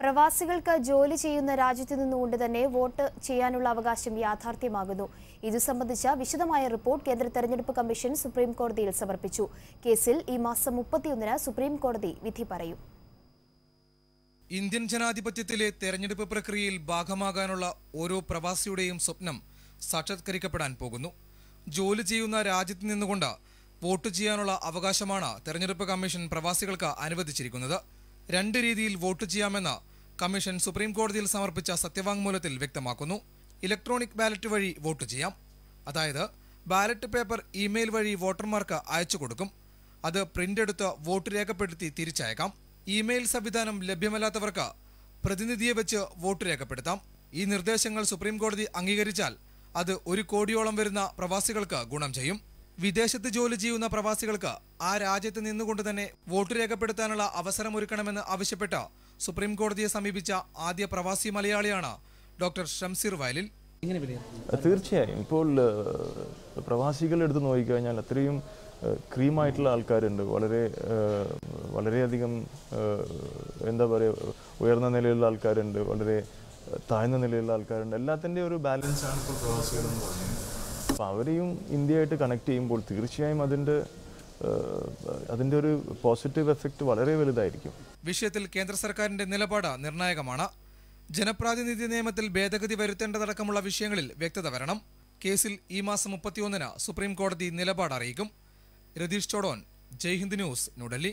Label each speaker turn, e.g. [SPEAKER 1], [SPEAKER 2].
[SPEAKER 1] പ്രവാസികൾക്ക് ജോലി ചെയ്യുന്ന രാജ്യത്തു നിന്നുകൊണ്ട് തന്നെ വോട്ട് ചെയ്യാനുള്ള അവകാശം യാഥാർത്ഥ്യമാകുന്നു. ഇതു സംബന്ധിച്ച വിശദമായ റിപ്പോർട്ട് കേന്ദ്ര തെരഞ്ഞെടുപ്പ് കമ്മീഷൻ സുപ്രീം കോടതിയിൽ സമർപ്പിച്ചു. കേസിൽ ഈ മാസം മുപ്പത്തിയൊന്നിന് സുപ്രീം കോടതി വിധി പറയും.
[SPEAKER 2] ഇന്ത്യൻ ജനാധിപത്യത്തിലെ തെരഞ്ഞെടുപ്പ് പ്രക്രിയയിൽ ഭാഗമാകാനുള്ള ഓരോ പ്രവാസിയുടെയും സ്വപ്നം സാക്ഷാത്കരിക്കപ്പെടാൻ പോകുന്നു. ജോലി ചെയ്യുന്ന രാജ്യത്ത് നിന്നുകൊണ്ട് വോട്ട് ചെയ്യാനുള്ള അവകാശമാണ് തെരഞ്ഞെടുപ്പ് കമ്മീഷൻ പ്രവാസികൾക്ക് അനുവദിച്ചിരിക്കുന്നത്. രണ്ട് രീതിയിൽ വോട്ട് ചെയ്യാമെന്ന് കമ്മീഷൻ സുപ്രീം കോടതിയിൽ സമർപ്പിച്ച സത്യവാങ്മൂലത്തിൽ വ്യക്തമാക്കുന്നു. ഇലക്ട്രോണിക് ബാലറ്റ് വഴി വോട്ട് ചെയ്യാം. അതായത് ബാലറ്റ് പേപ്പർ ഇമെയിൽ വഴി വോട്ടർമാർക്ക് അയച്ചു കൊടുക്കും. അത് പ്രിന്റ് എടുത്ത് വോട്ട് രേഖപ്പെടുത്തി തിരിച്ചയക്കാം. ഇമെയിൽ സംവിധാനം ലഭ്യമല്ലാത്തവർക്ക് പ്രതിനിധിയെ വെച്ച് വോട്ട് രേഖപ്പെടുത്താം. ഈ നിർദ്ദേശങ്ങൾ സുപ്രീം കോടതി അംഗീകരിച്ചാൽ അത് ഒരു കോടിയോളം വരുന്ന പ്രവാസികൾക്ക് ഗുണം ചെയ്യും. വിദേശത്ത് ജോലി ചെയ്യുന്ന പ്രവാസികൾക്ക് ആ രാജ്യത്ത് നിന്നുകൊണ്ട് തന്നെ വോട്ട് രേഖപ്പെടുത്താനുള്ള അവസരമൊരുക്കണമെന്ന് ആവശ്യപ്പെട്ട സുപ്രീം കോടതിയെ സമീപിച്ച ആദ്യ പ്രവാസി മലയാളിയാണ് ഡോക്ടർ ഷംസീർ വയലിൽ.
[SPEAKER 3] തീർച്ചയായും. ഇപ്പോൾ പ്രവാസികളെ പ്രവാസികൾ എടുത്ത് നോക്കിക്കഴിഞ്ഞാൽ അത്രയും ക്രീമായിട്ടുള്ള ആൾക്കാരുണ്ട്. വളരെ വളരെയധികം എന്താ പറയുക ഉയർന്ന നിലയിലുള്ള ആൾക്കാരുണ്ട്. വളരെ താഴ്ന്ന നിലയിലുള്ള ആൾക്കാരുണ്ട്. എല്ലാത്തിന്റെ ഒരു ബാലൻസ് ആണ് ഇപ്പോൾ പ്രവാസികൾ എന്ന് പറയുന്നത്. അപ്പോൾ അവരെയും ഇന്ത്യയായിട്ട് കണക്ട് ചെയ്യുമ്പോൾ തീർച്ചയായും അതിന്റെ അതിന്റെ ഒരു പോസിറ്റീവ് എഫക്റ്റ് വളരെ വലുതായിരിക്കും.
[SPEAKER 2] വിഷയത്തിൽ കേന്ദ്ര സർക്കാരിന്റെ നിലപാട് നിർണായകമാണ്. ജനപ്രാതിനിധ്യ നിയമത്തിൽ ഭേദഗതി വരുത്തേണ്ടതടക്കമുള്ള വിഷയങ്ങളിൽ വ്യക്തത വരണം. കേസിൽ ഈ മാസം മുപ്പത്തിയൊന്നിന് സുപ്രീം കോടതി നിലപാട് അറിയിക്കും. രതീഷ് ചോഡോൻ ജയ്ഹിന്ദ് ന്യൂസ് ന്യൂഡൽഹി.